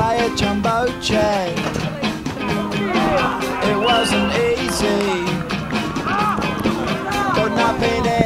by a jumbo jet. It wasn't easy, but not being